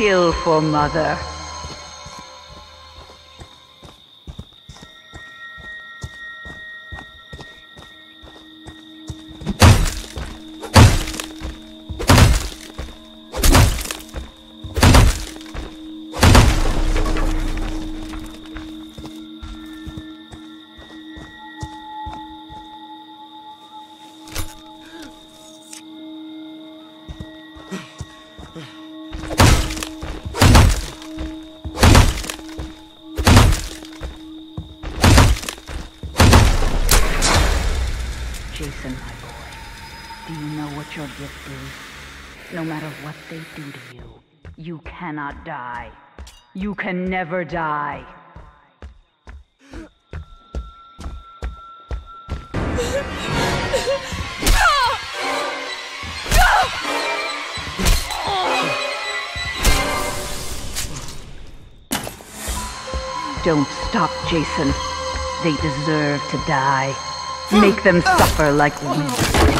Kill for mother. Jason, my boy, do you know what your gift is? No matter what they do to you, you cannot die. You can never die. Don't stop, Jason. They deserve to die. Make them suffer like we.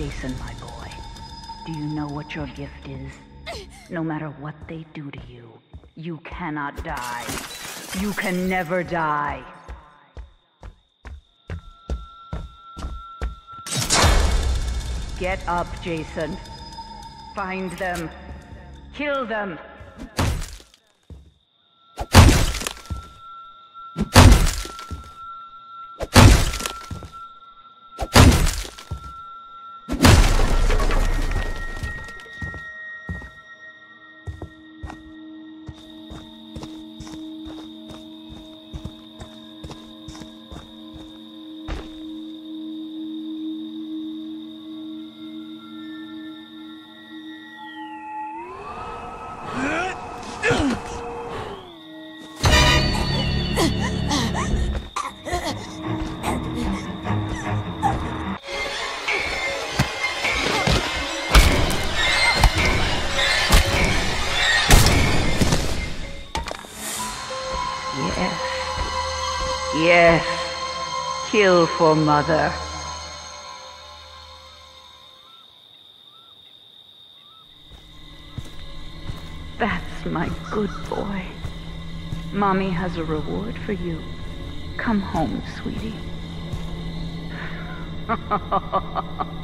Jason, my boy, do you know what your gift is? No matter what they do to you, you cannot die. You can never die. Get up, Jason. Find them. Kill them. Yes. Kill for mother. That's my good boy. Mommy has a reward for you. Come home, sweetie.